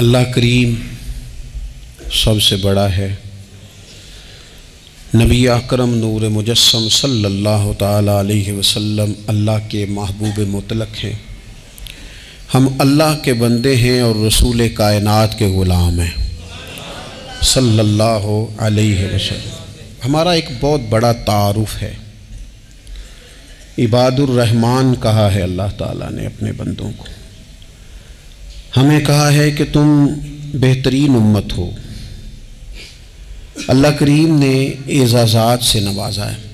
अल्लाह करीम सबसे बड़ा है। नबी अकरम नूर मुजस्सम सल्लल्लाहु अलैहि वसल्लम अल्लाह के महबूब मुतलक हैं। हम अल्लाह के बंदे हैं और रसूल कायनात के ग़ुलाम हैं। सल्लल्लाहु अलैहि वसल्लम। हमारा एक बहुत बड़ा तारुफ है। इबादुर्रहमान कहा है अल्लाह ताला ने अपने बंदों को। हमें कहा है कि तुम बेहतरीन उम्मत हो। अल्लाह करीम ने एजाज़ात से नवाजा है।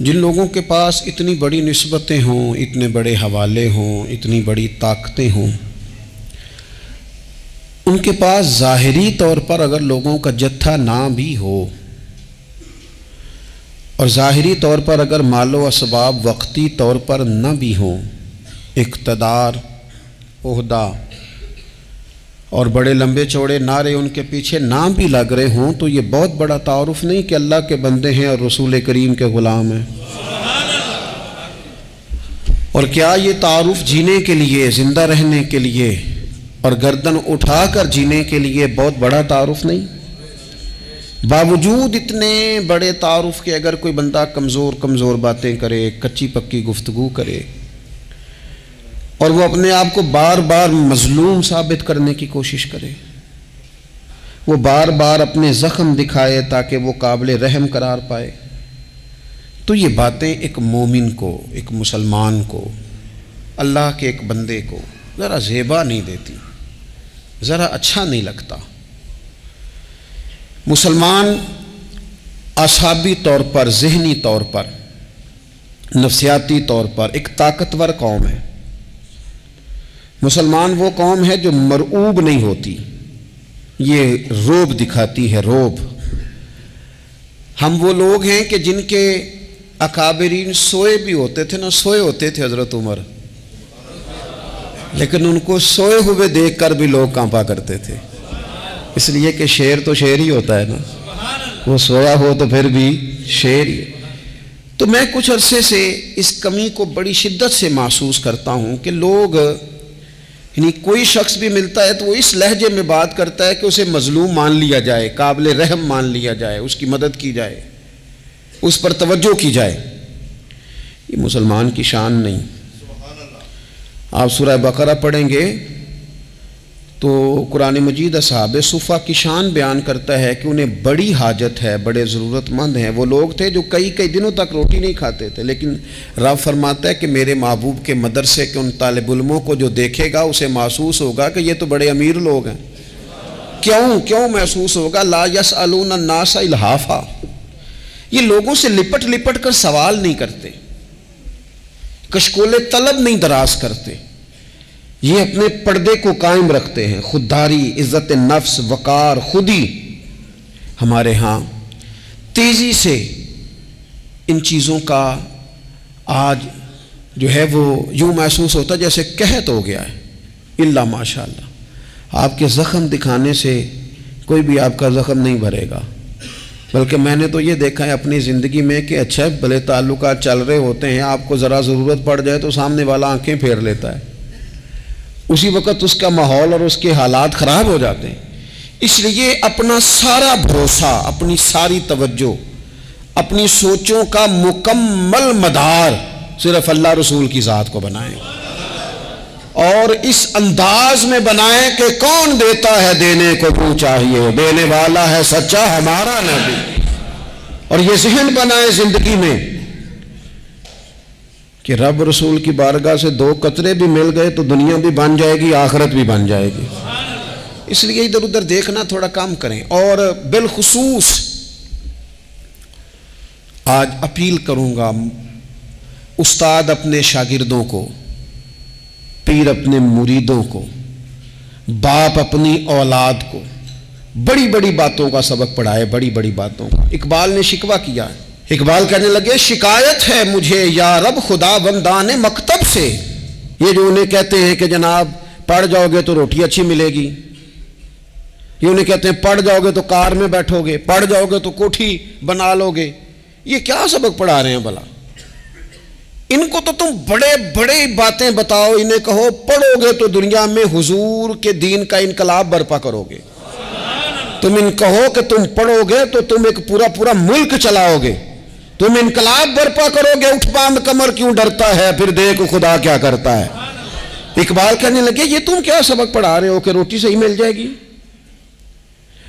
जिन लोगों के पास इतनी बड़ी नस्बतें हों, इतने बड़े हवाले हों, इतनी बड़ी ताकतें हों, उनके पास ज़ाहरी तौर पर अगर लोगों का जत्था ना भी हो, और ज़ाहरी तौर पर अगर मालो असबाब वक्ती तौर पर न भी हों, इकतदार ओहदा। और बड़े लंबे चौड़े नारे उनके पीछे नाम भी लग रहे हों तो ये बहुत बड़ा तारुफ नहीं कि अल्लाह के बंदे हैं और रसूल करीम के ग़ुलाम हैं। और क्या ये तारुफ जीने के लिए, ज़िंदा रहने के लिए और गर्दन उठाकर जीने के लिए बहुत बड़ा तारुफ नहीं? बावजूद इतने बड़े तारुफ के अगर कोई बंदा कमज़ोर कमज़ोर बातें करे, कच्ची पक्की गुफ्तगु करे और वो अपने आप को बार बार मजलूम साबित करने की कोशिश करे। वो बार बार अपने ज़ख्म दिखाए ताकि वो काबिल रहम करार पाए। तो ये बातें एक मोमिन को, एक मुसलमान को, अल्लाह के एक बंदे को ज़रा जेबा नहीं देती, ज़रा अच्छा नहीं लगता। मुसलमान असाबी तौर पर, जहनी तौर पर, नफसियाती तौर पर एक ताकतवर कौम है। मुसलमान वो कौम है जो मरऊब नहीं होती। ये रोब दिखाती है, रोब। हम वो लोग हैं कि जिनके अकाबरीन सोए भी होते थे, ना सोए होते थे हज़रत उमर। लेकिन उनको सोए हुए देखकर भी लोग कांपा करते थे। इसलिए कि शेर तो शेर ही होता है ना। वो सोया हो तो फिर भी शेर ही। तो मैं कुछ अरसे से इस कमी को बड़ी शिद्दत से महसूस करता हूँ कि लोग यानी कोई शख्स भी मिलता है तो वो इस लहजे में बात करता है कि उसे मजलूम मान लिया जाए, काबिल रहम मान लिया जाए, उसकी मदद की जाए, उस पर तवज्जो की जाए। ये मुसलमान की शान नहीं। आप सूरह बकरा पढ़ेंगे तो कुरान मजीद असहाब सुफ़ा की शान बयान करता है कि उन्हें बड़ी हाजत है, बड़े ज़रूरतमंद हैं। वो लोग थे जो कई कई दिनों तक रोटी नहीं खाते थे, लेकिन रब फरमाता है कि मेरे महबूब के मदरसे के उन तालब को जो देखेगा, उसे महसूस होगा कि ये तो बड़े अमीर लोग हैं। क्यों क्यों महसूस होगा? ला यस अलून नासा इलाफा ये लोगों से लिपट लिपट कर सवाल नहीं करते। कशकोले तलब नहीं दराज करते। ये अपने पर्दे को कायम रखते हैं। खुददारी, इज़्ज़त, नफ्स, वकार, खुदी। हमारे यहाँ तेज़ी से इन चीज़ों का आज जो है वो यूँ महसूस होता जैसे कहत हो गया है। इल्ला माशाल्लाह। आपके ज़ख़म दिखाने से कोई भी आपका ज़ख़म नहीं भरेगा। बल्कि मैंने तो ये देखा है अपनी ज़िंदगी में कि अच्छा भले ताल्लुक चल रहे होते हैं, आपको ज़रा ज़रूरत पड़ जाए तो सामने वाला आँखें फेर लेता है। उसी वक़्त उसका माहौल और उसके हालात ख़राब हो जाते हैं। इसलिए अपना सारा भरोसा, अपनी सारी तवज्जो, अपनी सोचों का मुकम्मल मदार सिर्फ़ अल्लाह रसूल की ज़ात को बनाएँ। और इस अंदाज में बनाएँ कि कौन देता है देने को तू चाहिए, देने वाला है सच्चा हमारा नबी। और ये जहन बनाए ज़िंदगी में कि रब रसूल की बारगाह से दो कतरे भी मिल गए तो दुनिया भी बन जाएगी, आखरत भी बन जाएगी। इसलिए इधर उधर देखना थोड़ा कम करें। और बिलखसूस, आज अपील करूँगा उस्ताद अपने शागिर्दों को, पीर अपने मुरीदों को, बाप अपनी औलाद को बड़ी बड़ी बातों का सबक पढ़ाए बड़ी बड़ी बातों का। इकबाल ने शिकवा किया। है इकबाल कहने लगे, शिकायत है मुझे, या रब खुदा बंदान मकतब से। ये जो उन्हें कहते हैं कि जनाब, पढ़ जाओगे तो रोटी अच्छी मिलेगी। ये उन्हें कहते हैं, पढ़ जाओगे तो कार में बैठोगे, पढ़ जाओगे तो कोठी बना लोगे। ये क्या सबक पढ़ा रहे हैं भला? इनको तो तुम बड़े बड़े बातें बताओ, इन्हें कहो, पढ़ोगे तो दुनिया में हुजूर के दीन का इनकलाब बर्पा करोगे। तुम इन कहो कि तुम पढ़ोगे तो तुम एक पूरा पूरा मुल्क चलाओगे। तुम इनकलाब बर्पा करोगे, उठ बाँध कमर, क्यों डरता है? फिर देखो खुदा क्या करता है। इकबाल कहने लगे, ये तुम क्या सबक पढ़ा रहे हो कि रोटी सही मिल जाएगी?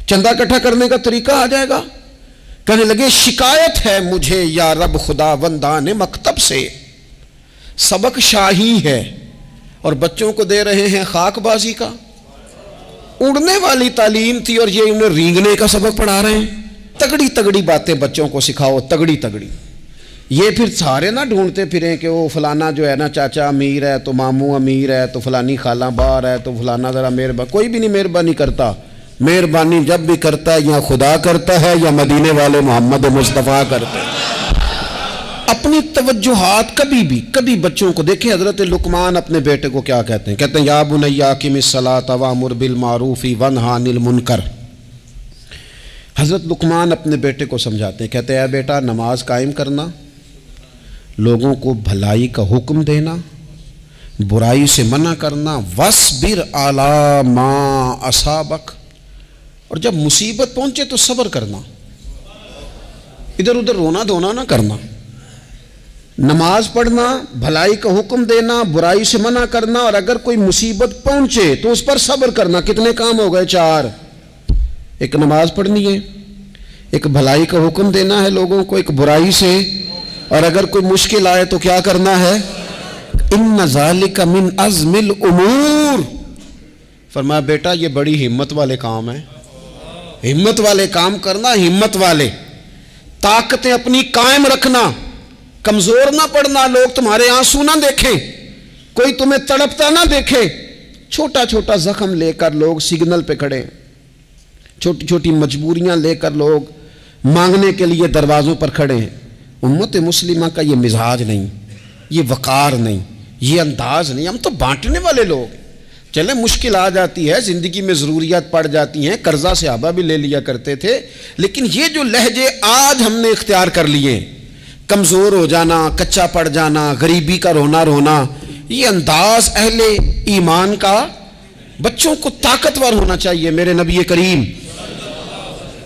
चंदा इकट्ठा करने का तरीका आ जाएगा? कहने लगे, शिकायत है मुझे, या रब खुदा, वंदान मकतब से। सबक शाही है, और बच्चों को दे रहे हैं खाकबाजी का। उड़ने वाली तालीम थी, और ये उन्हें रींगने का सबक पढ़ा रहे हैं। तगड़ी तगड़ी बातें बच्चों को सिखाओ तगड़ी तगड़ी ये फिर सारे ना ढूंढते फिरें कि वो फलाना जो है ना चाचा अमीर है तो मामू अमीर है तो फलानी खाला बार है तो फलाना ज़रा मेहरबान। कोई भी नहीं मेहरबानी करता। मेहरबानी जब भी करता है या खुदा करता है, या मदीने वाले मोहम्मद मुस्तफ़ा करते हैं। अपनी तवज्जुहात कभी भी, कभी बच्चों को देखें, हज़रत लुकमान अपने बेटे को क्या कहते हैं? कहते हैं, या बुनैया कि मिसला तवामुर बिल मारूफी वन हानिल मुनकर। हज़रत लुकमान अपने बेटे को समझाते हैं, कहते हैं बेटा, नमाज़ कायम करना, लोगों को भलाई का हुक्म देना, बुराई से मना करना वस बिर आला माँ असाबक, और जब मुसीबत पहुँचे तो सब्र करना इधर उधर रोना धोना ना करना, नमाज़ पढ़ना, भलाई का हुक्म देना, बुराई से मना करना, और अगर कोई मुसीबत पहुँचे तो उस पर सब्र करना, कितने काम हो गए चार एक नमाज़ पढ़नी है, एक भलाई का हुक्म देना है लोगों को, एक बुराई से। और अगर कोई मुश्किल आए तो क्या करना है? इन नजाल का मिन अजमिल उमूर। फरमाया, बेटा, ये बड़ी हिम्मत वाले काम है। हिम्मत वाले काम करना, हिम्मत वाले। ताकतें अपनी कायम रखना, कमज़ोर ना पड़ना, लोग तुम्हारे आँसू ना देखें, कोई तुम्हें तड़पता ना देखे। छोटा छोटा जख्म लेकर लोग सिग्नल पे खड़े। छोटी छोटी मजबूरियाँ लेकर लोग मांगने के लिए दरवाज़ों पर खड़े हैं। उम्मत मुस्लिमा का ये मिजाज नहीं, ये वक़ार नहीं, ये अंदाज नहीं। हम तो बांटने वाले लोग। चले, मुश्किल आ जाती है, ज़िंदगी में ज़रूरियात पड़ जाती हैं, कर्जा से आबा भी ले लिया करते थे, लेकिन ये जो लहजे आज हमने इख्तियार कर लिए कमज़ोर हो जाना, कच्चा पड़ जाना, गरीबी का रोना रोना, ये अंदाज अहले ईमान का बच्चों को ताकतवर होना चाहिए, मेरे नबी करीम।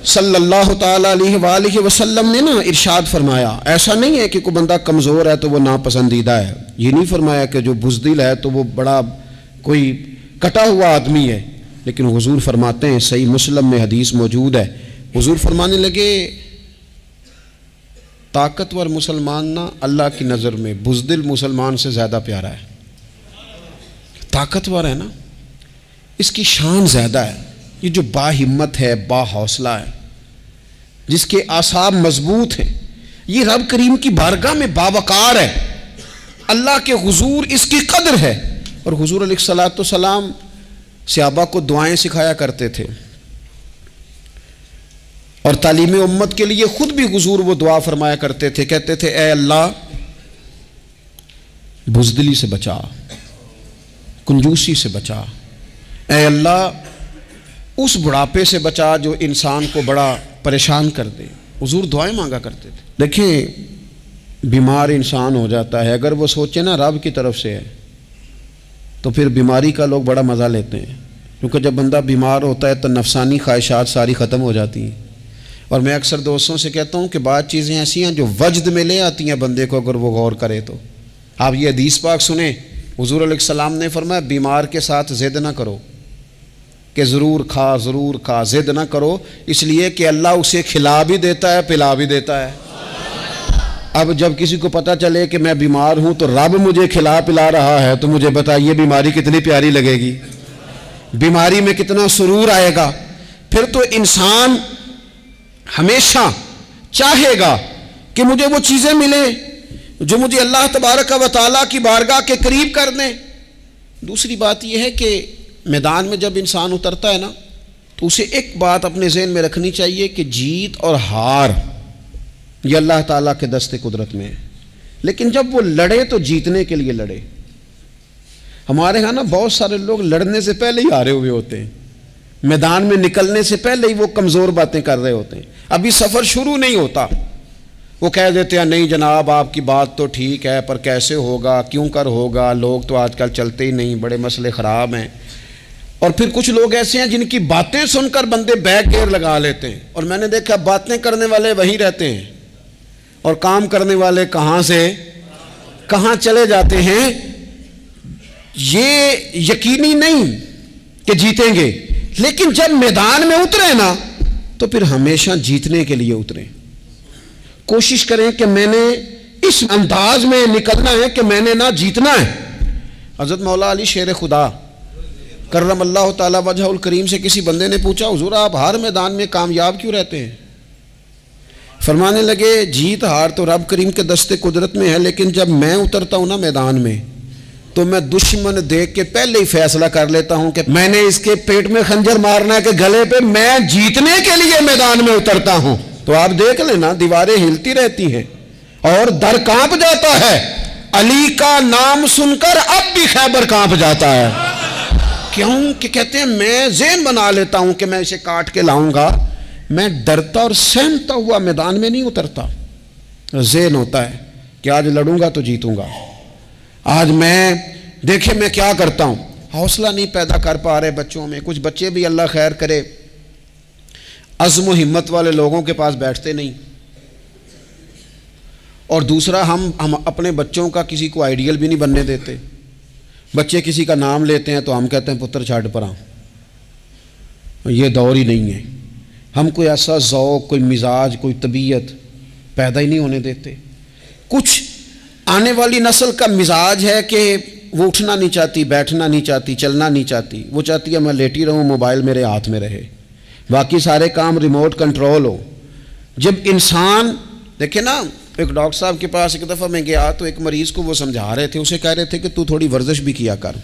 सल्लल्लाहु अलैहि वसल्लम ने ना इरशाद फरमाया, ऐसा नहीं है कि कोई बंदा कमज़ोर है तो वो नापसंदीदा है। ये नहीं फरमाया कि जो बुजदिल है तो वो बड़ा, कोई कटा हुआ आदमी है। लेकिन हुजूर फरमाते हैं, सही मुस्लिम में हदीस मौजूद है। हुजूर फरमाने लगे, ताकतवर मुसलमान ना अल्लाह की नज़र में, बुजदिल मुसलमान से ज़्यादा प्यारा है। ताकतवर है ना, इसकी शान ज़्यादा है। ये जो बाहिम्मत है बा हौसला है। जिसके आसाब मज़बूत हैं। ये रब करीम की बारगाह में बावकार है। अल्लाह के हुजूर इसकी कदर है। और हुजूर सलाम सियाबा को दुआएँ सिखाया करते थे। और तालीम उम्मत के लिए खुद भी हुजूर वो दुआ फरमाया करते थे। कहते थे, ए अल्लाह, बुजदली से बचा, कंजूसी से बचा। ए अल्लाह, उस बुढ़ापे से बचा जो इंसान को बड़ा परेशान कर दे। हुजूर दुआएँ मांगा करते थे। देखें, बीमार इंसान हो जाता है। अगर वो सोचे ना रब की तरफ़ से है तो फिर बीमारी का लोग बड़ा मज़ा लेते हैं। क्योंकि जब बंदा बीमार होता है तो नफसानी ख्वाहिशात सारी ख़त्म हो जाती हैं। और मैं अक्सर दोस्तों से कहता हूँ कि बात चीज़ें ऐसी हैं जो वजद में ले आती हैं बंदे को, अगर वो गौर करे तो। आप ये हदीस पाक सुने, हजूर सलाम ने फरमाया, बीमार के साथ ज़िद ना करो। कि ज़रूर खा ज़रूर खा। ज़िद ना करो, इसलिए कि अल्लाह उसे खिला भी देता है, पिला भी देता है। अब जब किसी को पता चले कि मैं बीमार हूँ तो रब मुझे खिला पिला रहा है तो मुझे बताइए, बीमारी कितनी प्यारी लगेगी। बीमारी में कितना सुरूर आएगा। फिर तो इंसान हमेशा चाहेगा कि मुझे वो चीज़ें मिले, जो मुझे अल्लाह तबारक व ताली की बारगाह के करीब कर दें। दूसरी बात यह है कि मैदान में जब इंसान उतरता है ना तो उसे एक बात अपने जहन में रखनी चाहिए कि जीत और हार ये अल्लाह ताला के दस्ते कुदरत में है। लेकिन जब वो लड़े तो जीतने के लिए लड़े। हमारे यहाँ ना बहुत सारे लोग लड़ने से पहले ही हारे हुए होते हैं। मैदान में निकलने से पहले ही वो कमज़ोर बातें कर रहे होते हैं। अभी सफ़र शुरू नहीं होता। वो कह देते हैं, नहीं जनाब, आपकी बात तो ठीक है, पर कैसे होगा, क्यों कर होगा? लोग तो आजकल चलते ही नहीं, बड़े मसले ख़राब हैं। और फिर कुछ लोग ऐसे हैं जिनकी बातें सुनकर बंदे बैग गेयर लगा लेते हैं। और मैंने देखा बातें करने वाले वहीं रहते हैं। और काम करने वाले कहाँ से? कहाँ चले जाते हैं? ये यकीनी नहीं कि जीतेंगे। लेकिन जब मैदान में उतरे ना तो फिर हमेशा जीतने के लिए उतरे। कोशिश करें कि मैंने इस अंदाज में निकलना है कि मैंने ना जीतना है। हज़रत मौला अली शेर खुदा करम अल्लाह तजहुल करीम से किसी बंदे ने पूछा, हजूर, आप हर मैदान में कामयाब क्यों रहते हैं? फरमाने लगे, जीत, हार तो रब करीम के दस्ते कुदरत में है, लेकिन जब मैं उतरता हूँ ना मैदान में तो मैं दुश्मन देख के पहले ही फैसला कर लेता हूँ कि मैंने इसके पेट में खंजर मारना कि गले पे मैं जीतने के लिए मैदान में उतरता हूँ। तो आप देख लेना, दीवारें हिलती रहती हैं और दर काँप जाता है। अली का नाम सुनकर अब भी खैबर काँप जाता है। क्यों कि कहते हैं, मैं जेन बना लेता हूँ कि मैं इसे काट के लाऊँगा। मैं डरता और सहमता हुआ, मैदान में नहीं उतरता। जेन होता है कि आज लड़ूँगा तो जीतूँगा। आज मैं, देखे मैं क्या करता हूँ? हौसला नहीं पैदा कर पा रहे बच्चों में। कुछ बच्चे भी अल्लाह खैर करे। अज़म हिम्मत वाले लोगों के पास बैठते नहीं। और दूसरा, हम हम अपने बच्चों का किसी को आइडियल भी नहीं बनने देते। बच्चे किसी का नाम लेते हैं तो हम कहते हैं, पुत्र, छाट पर। ये दौर ही नहीं है। हम कोई ऐसा ज़ौक, कोई मिजाज, कोई तबीयत पैदा ही नहीं होने देते। कुछ आने वाली नस्ल का मिजाज है कि वो उठना नहीं चाहती, बैठना नहीं चाहती, चलना नहीं चाहती। वो चाहती है, मैं लेटी रहूँ, मोबाइल मेरे हाथ में रहे। बाकी सारे काम रिमोट कंट्रोल हो। जब इंसान देखे ना एक डॉक्टर साहब के पास एक दफ़ा मैं गया तो एक मरीज़ को वो समझा रहे थे, उसे कह रहे थे कि तू थोड़ी वर्जिश भी किया कर।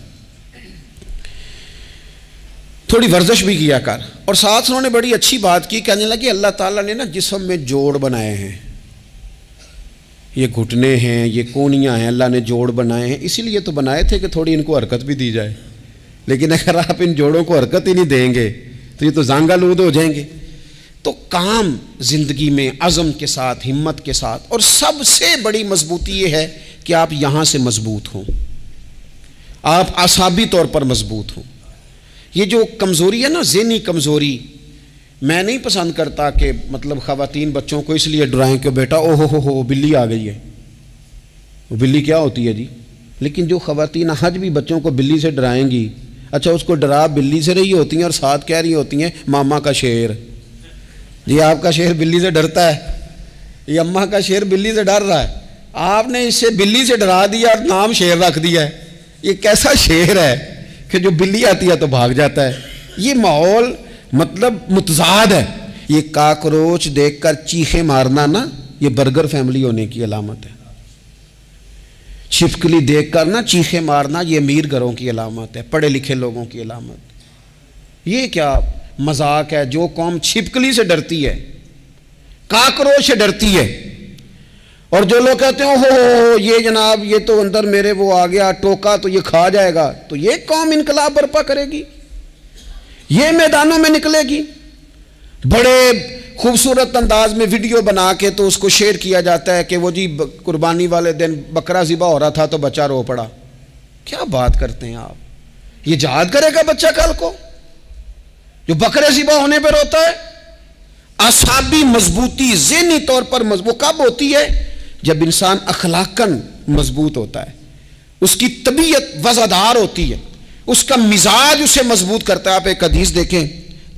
थोड़ी वर्जिश भी किया कर। और साथ उन्होंने बड़ी अच्छी बात की, कहने लगे, अल्लाह ताला ने ना जिसम में जोड़ बनाए हैं। ये घुटने हैं, ये कोनियाँ हैं, अल्लाह ने जोड़ बनाए हैं। इसीलिए तो बनाए थे कि थोड़ी इनको हरकत भी दी जाए। लेकिन अगर आप इन जोड़ों को हरकत ही नहीं देंगे तो ये तो जांगालूद हो जाएँगे। तो काम ज़िंदगी में, अज़म के साथ, हिम्मत के साथ, और सबसे बड़ी मजबूती ये है कि आप यहाँ से मज़बूत हों। आप आसाबी तौर पर मज़बूत हों। ये जो कमज़ोरी है ना जहनी कमज़ोरी, मैं नहीं पसंद करता कि मतलब ख़वातीन बच्चों को इसलिए डराएँ कि बेटा, ओहो हो हो बिल्ली आ गई है। बिल्ली क्या होती है जी? लेकिन जो ख़वातीन हज भी बच्चों को बिल्ली से डराएँगी अच्छा उसको डरा बिल्ली से रही होती हैं और साथ कह रही होती हैं, मामा का शेर। जी आपका शेर बिल्ली से डरता है। ये अम्मा का शेर बिल्ली से डर रहा है। आपने इससे बिल्ली से डरा दिया और नाम शेर रख दिया है। ये कैसा शेर है कि जो बिल्ली आती है तो भाग जाता है। ये माहौल मतलब मुतजाद है। ये काकरोच देखकर चीखे मारना ना, ये बर्गर फैमिली होने की अलामत है। छिपकली देखकर ना चीखे मारना ये अमीर घरों की अलामत है, पढ़े लिखे लोगों की अलामत। ये क्या मज़ाक है जो कौम छिपकली से डरती है काकरोच से डरती है। और जो लोग कहते हैं हो, हो ये जनाब ये तो अंदर मेरे वो आ गया टोका तो ये खा जाएगा। तो ये कौम इनकलाब बर्पा करेगी। ये मैदानों में निकलेगी। बड़े खूबसूरत अंदाज में वीडियो बना के तो उसको शेयर किया जाता है कि वो जी कुर्बानी वाले दिन बकरा ज़िबा हो रहा था तो बच्चा रो पड़ा। क्या बात करते हैं आप? ये याद करेगा बच्चा कल को? जो बकरे ज़िबा होने पर रोता है असाबी मजबूती जहनी तौर पर मज़बूत कब होती है? जब इंसान अखलाकन मज़बूत होता है। उसकी तबीयत वजादार होती है। उसका मिजाज उसे मज़बूत करता है। आप एक हदीस देखें,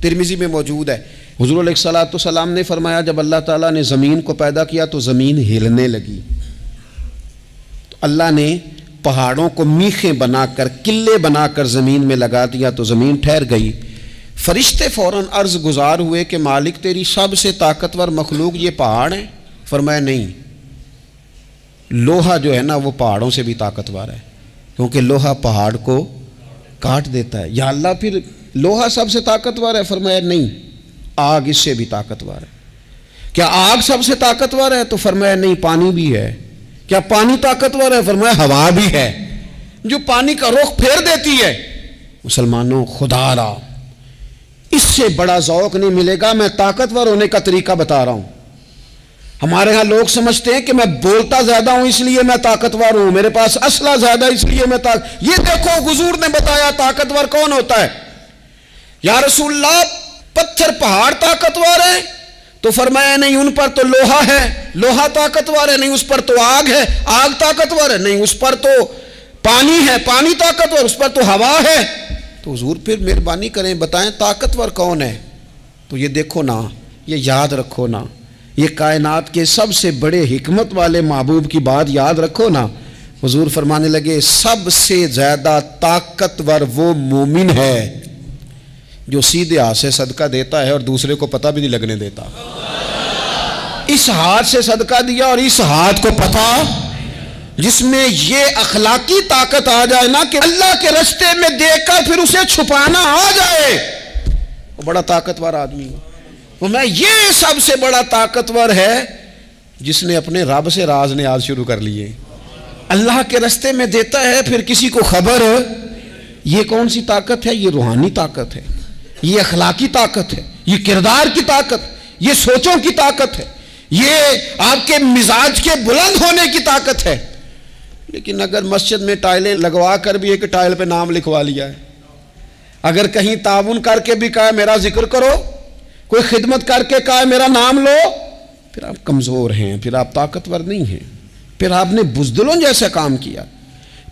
तिरमिजी में मौजूद है। हजूर सलाम ने फरमाया, जब अल्लाह ताला ने ज़मीन को पैदा किया तो ज़मीन हिलने लगी। तो अल्लाह ने पहाड़ों को मीखें बनाकर किले बनाकर ज़मीन में लगा दिया तो ज़मीन ठहर गई। फरिश्ते फ़ौरन अर्ज़ गुजार हुए कि, मालिक, तेरी सबसे ताकतवर मखलूक ये पहाड़ है? फरमाया, नहीं। लोहा जो है ना, वो पहाड़ों से भी ताकतवर है, क्योंकि लोहा पहाड़ को काट देता है। या अल्लाह फिर लोहा सबसे ताकतवर है? फरमाया, नहीं। आग इससे भी ताकतवर है। क्या आग सबसे ताकतवर है? तो फरमाया, नहीं, पानी भी है। क्या पानी ताकतवर है? फरमाया, हवा भी है। जो पानी का रुख फेर देती है, मुसलमानों खुदारा इससे बड़ा जौक नहीं मिलेगा, मैं ताकतवर होने का तरीका बता रहा हूँ। हमारे यहाँ लोग समझते हैं कि मैं बोलता ज़्यादा हूँ, इसलिए मैं ताकतवर हूँ। मेरे पास असला ज़्यादा, इसलिए मैं ताक, ये देखो गुजूर ने बताया ताकतवर कौन होता है। या रसूल्ला पत्थर पहाड़ ताकतवर है। तो फरमाया, नहीं, उन पर तो लोहा है। लोहा ताकतवर है, नहीं, उस पर तो आग है। आग ताकतवर है, नहीं, उस पर तो पानी है। पानी ताकतवर, उस पर तो हवा है। तो हजूर फिर मेहरबानी करें, बताएँ ताकतवर कौन है? तो ये देखो ना, ये याद रखो ना, ये कायनात के सबसे बड़े हिकमत वाले महबूब की बात याद रखो ना। हजूर फरमाने लगे, सबसे ज़्यादा ताकतवर वो मोमिन है जो सीधे हाथ से सदका देता है और दूसरे को पता भी नहीं लगने देता। इस हाथ से सदका दिया और इस हाथ को पता जिसमें ये अखलाकी ताकत आ जाए ना कि अल्लाह के रस्ते में देखकर फिर उसे छुपाना आ जाए। वो बड़ा ताकतवर आदमी है। वो मैं ये सबसे बड़ा ताकतवर है जिसने अपने रब से राज ने आज शुरू कर लिए। अल्लाह के रस्ते में देता है, फिर किसी को खबर, ये कौन सी ताकत है? ये रूहानी ताकत है। ये अखलाकी ताकत है। ये किरदार की ताकत ये सोचों की ताकत है। ये आपके मिजाज के बुलंद होने की ताकत है। लेकिन अगर मस्जिद में टाइलें लगवा कर भी एक टाइल पे नाम लिखवा लिया है, अगर कहीं ताउन करके भी कहा मेरा ज़िक्र करो, कोई खिदमत करके कहा मेरा नाम लो, फिर आप कमज़ोर हैं, फिर आप ताकतवर नहीं हैं, फिर आपने बुजदलों जैसा काम किया,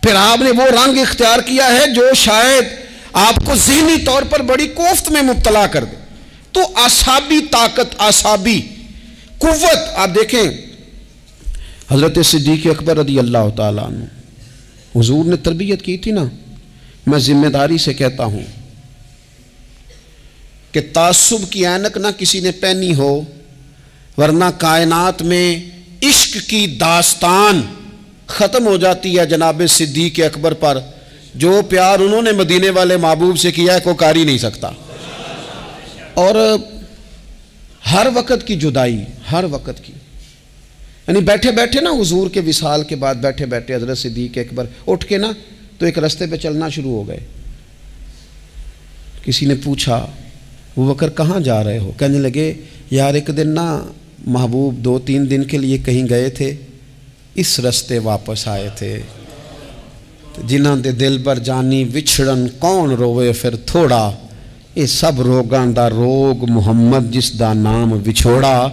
फिर आपने वो रंग इख्तियार किया है जो शायद आपको जहनी तौर पर बड़ी कोफ्त में मुबतला कर दे। तो आसाबी ताकत, आसाबी कुत आप देखें हज़रत सिद्दीक अकबर रदी अल्लाह तजूर ने तरबियत की थी ना? मैं ज़िम्मेदारी से कहता हूँ कि तासुब की ऐनक ना किसी ने पहनी हो, वरना कायनात में इश्क की दास्तान ख़त्म हो जाती है जनाब सिद्दीक अकबर पर। जो प्यार उन्होंने मदीने वाले महबूब से किया है को कारी नहीं सकता। और हर वक़्त की जुदाई, हर वक़्त की। यानी बैठे बैठे ना हजूर के विशाल के बाद बैठे बैठे हज़रत सिद्दीक अकबर उठ के ना तो एक रास्ते पे चलना शुरू हो गए। किसी ने पूछा वो वकर कहाँ जा रहे हो? कहने लगे, यार, एक दिन ना महबूब दो तीन दिन के लिए कहीं गए थे। इस रस्ते वापस आए थे। जिन्हों के दिल पर जानी विछड़न कौन रोवे फिर थोड़ा। ये सब रोगों का रोग मुहम्मद जिसका नाम विछोड़ा।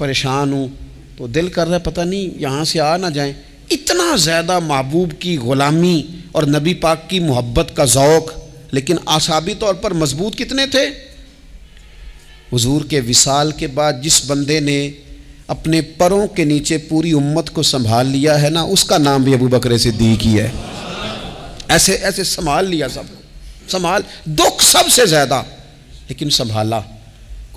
परेशान हूँ तो दिल कर रहा है, पता नहीं, यहाँ से आ ना जाए। इतना ज़्यादा महबूब की ग़ुलामी और नबी पाक की मोहब्बत का ज़ौक़, लेकिन आसाबी तौर पर मज़बूत कितने थे? हुजूर के विसाल के बाद जिस बंदे ने अपने परों के नीचे पूरी उम्मत को संभाल लिया है ना, उसका नाम भी अबू बकर सिद्दीक ही है। ऐसे ऐसे संभाल लिया सब। संभाल, दुख सबसे ज़्यादा, लेकिन संभाला।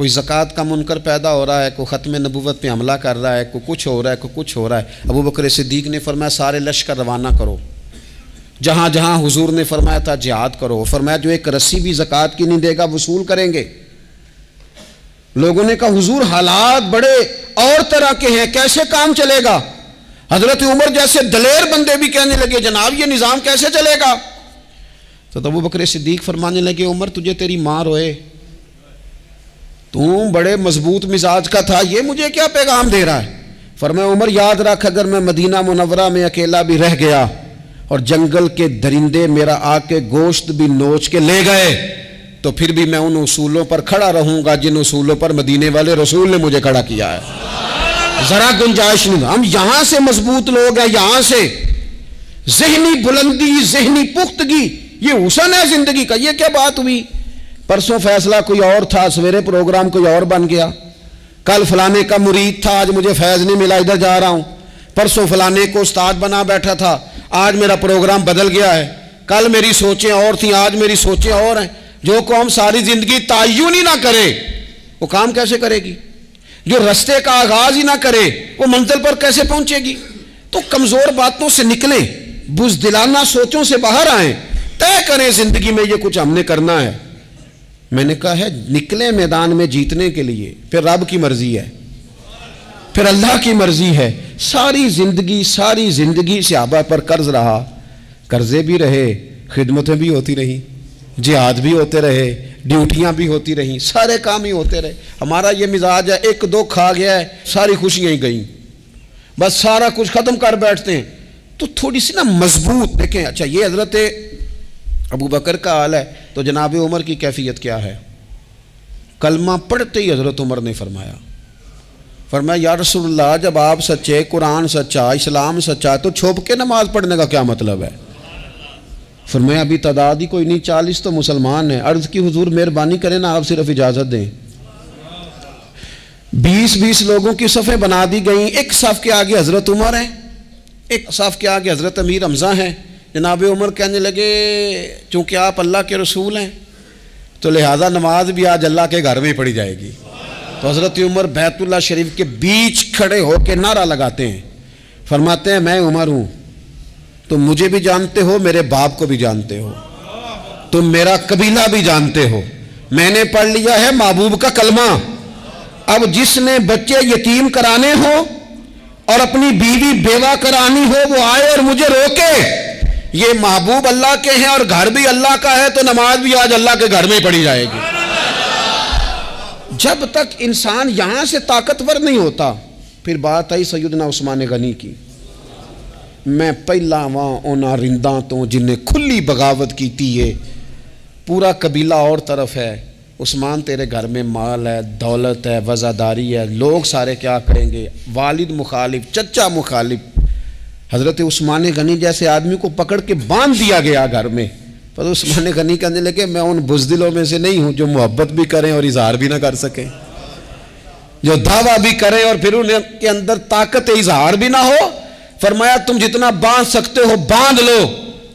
कोई ज़क़़त का मुनकर पैदा हो रहा है, कोई ख़त्म नबूवत पे हमला कर रहा है, कोई कुछ हो रहा है, कोई कुछ हो रहा है। अबू बकर सिद्दीक ने फरमाया, सारे लश्कर रवाना करो। जहाँ जहाँ हुजूर ने फरमाया था, जिहाद करो। फरमाया, जो एक रस्सी भी ज़क़़त की नहीं देगा, वसूल करेंगे। लोगों ने कहा, हुजूर हालात बड़े और तरह के हैं, कैसे काम चलेगा? हज़रत उमर जैसे दलेर बंदे भी कहने लगे, जनाब, ये निज़ाम कैसे चलेगा? तो तबू बकर सिद्दीक फरमाने लगे, उमर, तुझे तेरी माँ रोए। तू बड़े मज़बूत मिजाज का था, ये मुझे क्या पैगाम दे रहा है? फरमाया, उमर, याद रख, अगर मैं मदीना मुनवरा में अकेला भी रह गया और जंगल के दरिंदे मेरा आके गोश्त भी नोच के ले गए तो फिर भी मैं उन उसूलों पर खड़ा रहूँगा जिन उसूलों पर मदीने वाले रसूल ने मुझे खड़ा किया है। जरा गुंजाइश नहीं, हम यहाँ से मज़बूत लोग हैं, यहाँ से। जहनी बुलंदी, जहनी पुख्तगी, ये हुसन है ज़िंदगी का, ये क्या बात हुई? परसों फैसला कोई और था, सवेरे प्रोग्राम कोई और बन गया। कल फलाने का मुरीद था, आज मुझे फैज नहीं मिला, इधर जा रहा हूँ। परसों फलाने को उस्ताद बना बैठा था, आज मेरा प्रोग्राम बदल गया है। कल मेरी सोचें और थी, आज मेरी सोचें और हैं। जो कौम सारी ज़िंदगी तयन ही ना करे, वो काम कैसे करेगी? जो रस्ते का आगाज़ ही ना करे, वो मंजिल पर कैसे पहुंचेगी? तो कमज़ोर बातों से निकले, बुजदिलाना सोचों से बाहर आए। तय करें ज़िंदगी में ये कुछ हमने करना है। मैंने कहा है, निकले मैदान में जीतने के लिए, फिर रब की मर्ज़ी है। फिर अल्लाह की मर्ज़ी है। सारी ज़िंदगी सारी ज़िंदगी सियाबा पर कर्ज रहा। कर्जे भी रहे, खिदमतें भी होती रही, जिहाद भी होते रहे, ड्यूटियाँ भी होती रहीं, सारे काम ही होते रहे। हमारा ये मिजाज है, एक दो खा गया है, सारी खुशियाँ ही गई। बस सारा कुछ ख़त्म कर बैठते हैं। तो थोड़ी सी ना मज़बूत देखें। अच्छा ये हज़रत अबू बकर का हाल है तो जनाब उमर की कैफियत क्या है? कलमा पढ़ते ही हज़रत उमर ने फरमाया फरमाया, या रसोल्ला जब आप सच्चे, कुरान सच्चा, इस्लाम सच्चा तो छुप के नमाज़ पढ़ने का क्या मतलब है? फरमाया, अभी तादाद ही कोई नहीं, चालीस तो मुसलमान है। अर्ज़ की हजूर, मेहरबानी करें ना, आप सिर्फ़ इजाज़त दें। बीस बीस लोगों की सफ़ें बना दी गई। एक सफ़ के आगे हज़रत उमर है, एक सफ़ के आगे हज़रत अमीर हमजा हैं। जनाब उमर कहने लगे, चूँकि आप अल्लाह के रसूल हैं तो लिहाजा नमाज़ भी आज अल्लाह के घर में पढ़ी जाएगी। तो हज़रत उमर बैतुल्ला शरीफ के बीच खड़े होकर नारा लगाते हैं। फरमाते हैं, मैं उमर हूँ, तुम मुझे भी जानते हो, मेरे बाप को भी जानते हो। तुम मेरा कबीला भी जानते हो। मैंने पढ़ लिया है महबूब का कलमा। अब जिसने बच्चे यतीम कराने हो और अपनी बीवी बेवा करानी हो, वो आए और मुझे रोके। ये महबूब अल्लाह के हैं और घर भी अल्लाह का है तो नमाज़ भी आज अल्लाह के घर में ही पढ़ी जाएगी। जब तक इंसान यहाँ से ताकतवर नहीं होता, फिर बात आई सैदना उस्मान गनी की। मैं पहला वहाँ ओना रिंदा तो जिन्हें खुली बगावत की थी है, पूरा कबीला और तरफ़ है। उस्मान, तेरे घर में माल है, दौलत है, वज़ादारी है, लोग सारे क्या करेंगे? वालिद मुखालिफ चचा मुखालिफ हज़रत उस्मान गनी जैसे आदमी को पकड़ के बाँध दिया गया घर में। पर उस्मान गनी कहने लगे, मैं उन बुजदिलों में से नहीं हूँ जो मोहब्बत भी करें और इजहार भी ना कर सकें। जो दावा भी करें और फिर उनके अंदर ताकत इजहार भी ना हो। फरमाया, तुम जितना बाँध सकते हो, बाँध लो।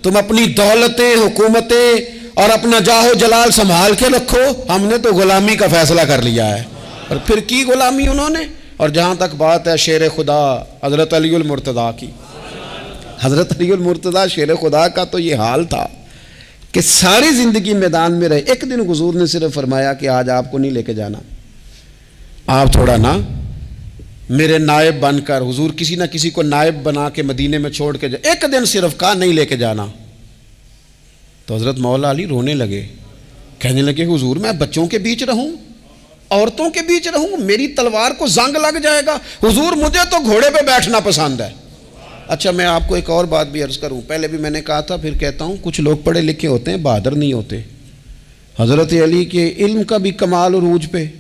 तुम अपनी दौलतें, हुकूमतें और अपना जाहो जलाल संभाल के रखो। हमने तो गुलामी का फैसला कर लिया है। और फिर की गुलामी उन्होंने? और जहाँ तक बात है शेर खुदा, हज़रत अलीमरतदा की। हज़रत अलीमरतदा शेर खुदा का तो ये हाल था कि सारी ज़िंदगी मैदान में रहे। एक दिन हजूर ने सिर्फ़ फरमाया कि आज आपको नहीं लेके जाना। आप थोड़ा ना मेरे नायब बनकर, हुजूर किसी ना किसी को नायब बना के मदीने में छोड़ के जा एक दिन सिर्फ़ कहा, नहीं लेके जाना। तो हज़रत मौला अली रोने लगे। कहने लगे, हुजूर, मैं बच्चों के बीच रहूँ, औरतों के बीच रहूँ, मेरी तलवार को जंग लग जाएगा। हुजूर, मुझे तो घोड़े पे बैठना पसंद है। अच्छा मैं आपको एक और बात भी अर्ज़ करूँ। पहले भी मैंने कहा था, फिर कहता हूँ, कुछ लोग पढ़े लिखे होते हैं, बहादुर नहीं होते। हज़रत अली के इल्म का भी कमाल उरूज पे।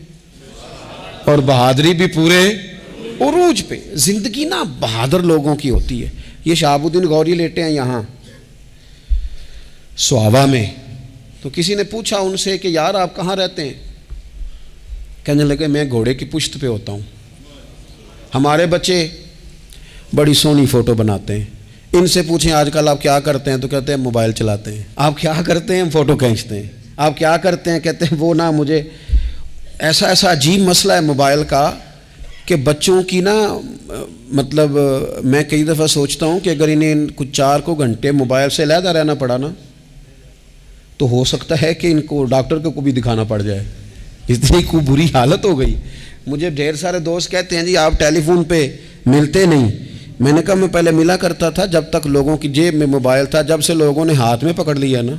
और बहादरी भी पूरे उरूज पे। ज़िंदगी ना बहादुर लोगों की होती है। ये शहाबुद्दीन गौरी लेटे हैं यहाँ, सुहावा में। तो किसी ने पूछा उनसे कि, यार, आप कहाँ रहते हैं? कहने लगे, मैं घोड़े की पुश्त पे होता हूँ। हमारे बच्चे बड़ी सोनी फ़ोटो बनाते हैं। इनसे पूछें, आजकल आप क्या करते हैं? तो कहते हैं, मोबाइल चलाते हैं। आप क्या करते हैं? फ़ोटो खींचते हैं। आप क्या करते हैं? कहते हैं, वो ना मुझे, ऐसा ऐसा अजीब मसला है मोबाइल का कि बच्चों की ना मतलब मैं कई दफ़ा सोचता हूँ कि अगर इन्हें कुछ चार को घंटे मोबाइल से लहदा रहना पड़ा ना तो हो सकता है कि इनको डॉक्टर को भी दिखाना पड़ जाए। इतनी खूब बुरी हालत हो गई। मुझे ढेर सारे दोस्त कहते हैं, जी, आप टेलीफोन पे मिलते नहीं। मैंने कहा, मैं पहले मिला करता था, जब तक लोगों की जेब में मोबाइल था, जब से लोगों ने हाथ में पकड़ लिया ना।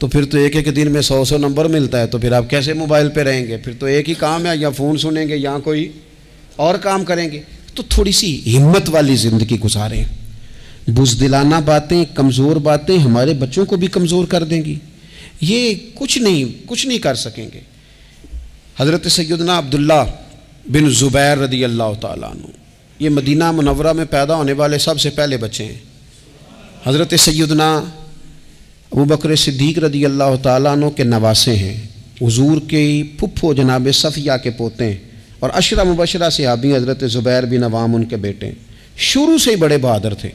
तो फिर तो एक एक दिन में सौ सौ नंबर मिलता है तो फिर आप कैसे मोबाइल पे रहेंगे? फिर तो एक ही काम है, या फ़ोन सुनेंगे, या कोई और काम करेंगे। तो थोड़ी सी हिम्मत वाली ज़िंदगी गुजारें। बुजदिलाना बातें, कमज़ोर बातें हमारे बच्चों को भी कमज़ोर कर देंगी। ये कुछ नहीं कुछ नहीं कर सकेंगे। हज़रत सैदना अब्दुल्ला बिन ज़ुबैर रदी अल्लाह तु ये मदीना मनवरा में पैदा होने वाले सबसे पहले बच्चे हैं। हज़रत सैदना अबू बकर सिद्दीक रदी अल्लाह तु के नवासे हैं। हजूर के फुफ्फो जनाब सफ़िया के पोते हैं और अशरा मुबशरा से आबी हज़रत ज़ुबैर बिन अवाम उनके बेटे शुरू से ही बड़े बहादुर थे।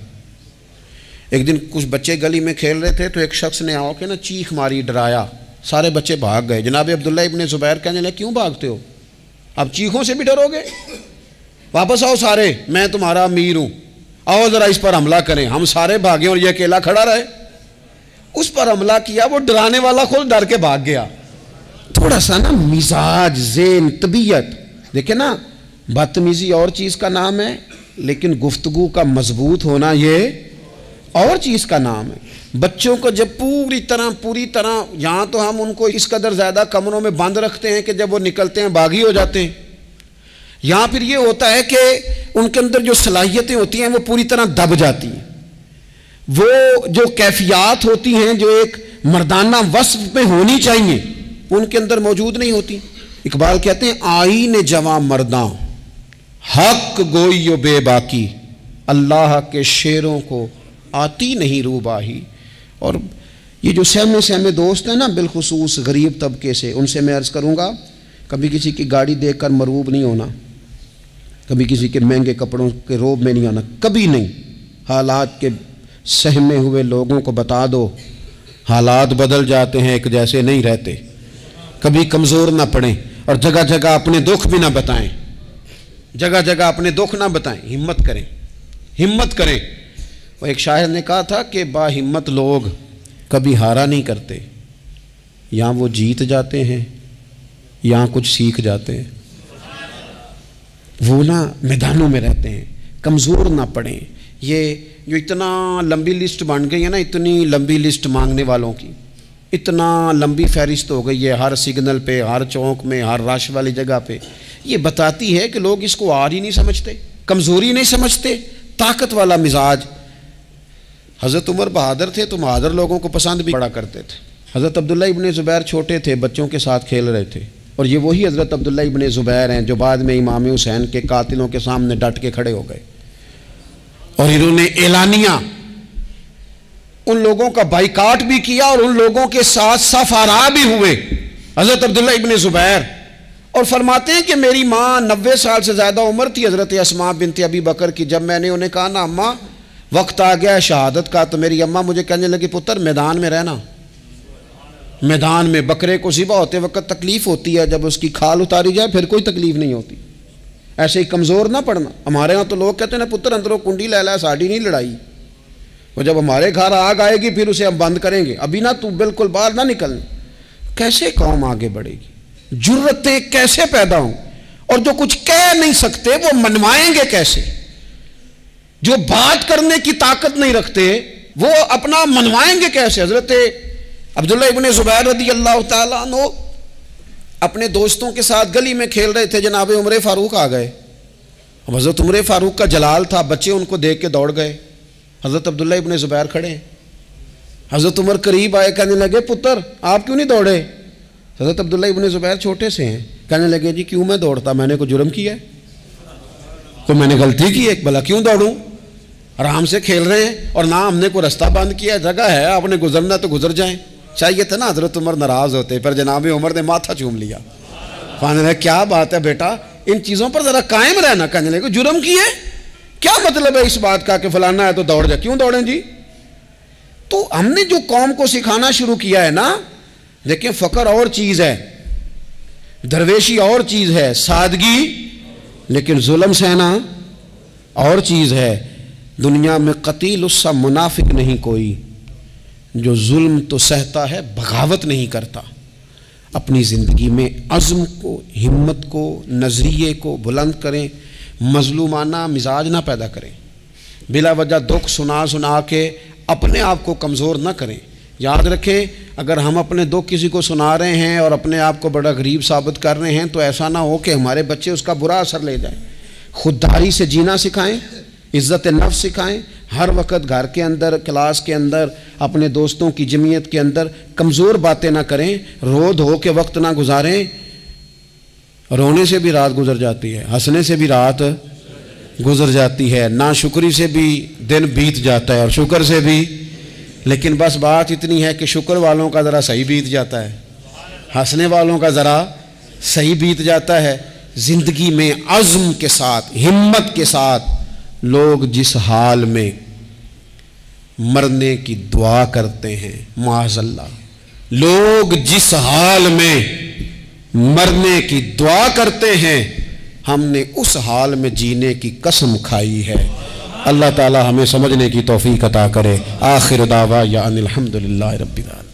एक दिन कुछ बच्चे गली में खेल रहे थे तो एक शख्स ने आओ के ना चीख मारी, डराया। सारे बच्चे भाग गए। जनाब अब्दुल्ला इबन ज़ुबैर कहने लगे, क्यों भागते हो? अब चीखों से भी डरोगे? वापस आओ सारे। मैं तुम्हारा अमीर हूँ। आओ ज़रा इस पर हमला करें। हम सारे भागे और ये अकेला खड़ा रहे। उस पर हमला किया, वो डराने वाला खुद डर के भाग गया। थोड़ा सा ना मिजाज, जेन, तबीयत। देखे ना, बदतमीजी और चीज़ का नाम है, लेकिन गुफ्तगु का मज़बूत होना ये और चीज़ का नाम है। बच्चों को जब पूरी तरह पूरी तरह, यहाँ तो हम उनको इस कदर ज़्यादा कमरों में बंद रखते हैं कि जब वो निकलते हैं, बागी हो जाते हैं। यहाँ फिर ये होता है कि उनके अंदर जो सलाहियतें होती हैं, वो पूरी तरह दब जाती हैं। वो जो कैफियात होती हैं, जो एक मर्दाना वस्फ में होनी चाहिए, उनके अंदर मौजूद नहीं होती। इकबाल कहते हैं आई ने जवा मर्दा हक गोई बेबाकी। अल्लाह के शेरों को आती नहीं रूबाही। और ये जो सहमे सहमे दोस्त हैं ना, बिलखसूस गरीब तबके से, उनसे मैं अर्ज़ करूँगा, कभी किसी की गाड़ी देख कर मरूब नहीं होना। कभी किसी के महँगे कपड़ों के रोब में नहीं आना, कभी नहीं। हालात के सहमे हुए लोगों को बता दो, हालात बदल जाते हैं एक जैसे नहीं रहते। कभी कमज़ोर ना पड़े और जगह जगह अपने दुख भी ना बताएँ। जगह जगह अपने दुख ना बताएँ, हिम्मत करें। हिम्मत करें। वो एक शायर ने कहा था कि बाहिम्मत लोग कभी हारा नहीं करते। या वो जीत जाते हैं, या कुछ सीख जाते हैं। वो ना मैदानों में रहते हैं, कमज़ोर ना पड़े। ये जो इतना लंबी लिस्ट बन गई है ना, इतनी लंबी लिस्ट मांगने वालों की, इतना लंबी फहरिस्त हो गई है हर सिग्नल पे, हर चौक में, हर रश वाली जगह पे। ये बताती है कि लोग इसको आर ही नहीं समझते, कमज़ोरी नहीं समझते। ताकत वाला मिजाज। हज़रत उमर बहादुर थे तो बहादुर लोगों को पसंद भी बड़ा करते थे। हज़रत अब्दुल्ला इबन ज़ुबैर छोटे थे, बच्चों के साथ खेल रहे थे। और ये वही हज़रत अब्दुल्ला इबन ज़ुबैर हैं जो बाद में इमाम हुसैन के कातिलों के सामने डट के खड़े हो गए। और इन्होंने एलानिया उन लोगों का बाइकाट भी किया और उन लोगों के साथ सफारा भी हुए, हज़रत अब्दुल्ला इबन ज़ुबैर। और फरमाते हैं कि मेरी माँ नब्बे साल से ज़्यादा उम्र थी हज़रत असमा बिनती अबी बकर की। जब मैंने उन्हें कहा, ना अम्मा, वक्त आ गया शहादत का तो मेरी अम्मा मुझे कहने लगी, पुत्र, मैदान में रहना। मैदान में बकरे को सिबा होते वक्त तकलीफ़ होती है, जब उसकी खाल उतारी जाए, फिर कोई तकलीफ़ नहीं होती। ऐसे ही कमज़ोर ना पड़ना। हमारे यहाँ तो लोग कहते हैं ना, पुत्र, अंदरों कुंडी लै ला, साड़ी नहीं लड़ाई। वो जब हमारे घर आग आएगी, फिर उसे हम बंद करेंगे। अभी ना तू बिल्कुल बाहर ना निकलने कैसे कौम आगे बढ़ेगी? जरूरतें कैसे पैदा हों? और जो कुछ कह नहीं सकते, वो मनवाएँगे कैसे? जो बात करने की ताकत नहीं रखते, वो अपना मनवाएँगे कैसे? हज़रत अब्दुल्ला इबन ज़ुबैर रदी अल्लाह तु अपने दोस्तों के साथ गली में खेल रहे थे, जनाब उमर फ़ारूक आ गए। हज़रत उमर फ़ारूक का जलाल था, बच्चे उनको देख के दौड़ गए। हज़रत अब्दुल्ला इबन ज़ुबैर खड़े हज़रत उमर करीब आए, कहने लगे, पुत्र, आप क्यों नहीं दौड़े? हज़रत अब्दुल्ला इबन ज़ुबैर छोटे से हैं। कहने लगे, जी, क्यों मैं दौड़ता? मैंने कोई जुर्म किया है। तो मैंने गलती की है भला क्यों दौड़ूं? आराम से खेल रहे हैं और ना हमने कोई रास्ता बंद किया जगह है, आपने गुजरना तो गुजर जाए। चाहिए था ना हज़रत उमर नाराज़ होते, पर जनाब उमर ने माथा चूम लिया। लगे, क्या बात है बेटा? इन चीज़ों पर ज़रा कायम रहना, कहने लगे, जुर्म किए क्या मतलब है इस बात का कि फलाना है तो दौड़ जा, क्यों दौड़े जी? तो हमने जो कौम को सिखाना शुरू किया है ना देखिए फ़कर और चीज़ है, दरवेशी और चीज़ है, सादगी, लेकिन जुल्म सहना और चीज़ है, दुनिया में कतील उससा मुनाफिक नहीं कोई। जो जुल्म तो सहता है, बगावत नहीं करता। अपनी ज़िंदगी में अज़म को, हिम्मत को, नज़रिए को बुलंद करें, मजलूमाना मिजाज ना पैदा करें। बिला वजह दुख सुना सुना के अपने आप को कमज़ोर ना करें। याद रखें, अगर हम अपने दुख किसी को सुना रहे हैं और अपने आप को बड़ा गरीब साबित कर रहे हैं तो ऐसा ना हो कि हमारे बच्चे उसका बुरा असर ले जाए। खुददारी से जीना सिखाएँ इज़्ज़त नफ सिखाएँ हर वक्त घर के अंदर, क्लास के अंदर, अपने दोस्तों की जमीयत के अंदर कमज़ोर बातें ना करें रो धो के वक्त ना गुजारें। रोने से भी रात गुजर जाती है, हंसने से भी रात गुजर जाती है, ना शुक्री से भी दिन बीत जाता है और शुक्र से भी। लेकिन बस बात इतनी है कि शुक्र वालों का ज़रा सही बीत जाता है, हंसने वालों का ज़रा सही बीत जाता है, ज़िंदगी में अज़म के साथ, हिम्मत के साथ लोग जिस हाल में मरने की दुआ करते हैं माजल्ला लोग जिस हाल में मरने की दुआ करते हैं, हमने उस हाल में जीने की कसम खाई है। अल्लाह ताला हमें समझने की तोफ़ी अता करे। आखिर दावा या अनिलहमदिल्ला रब्बिल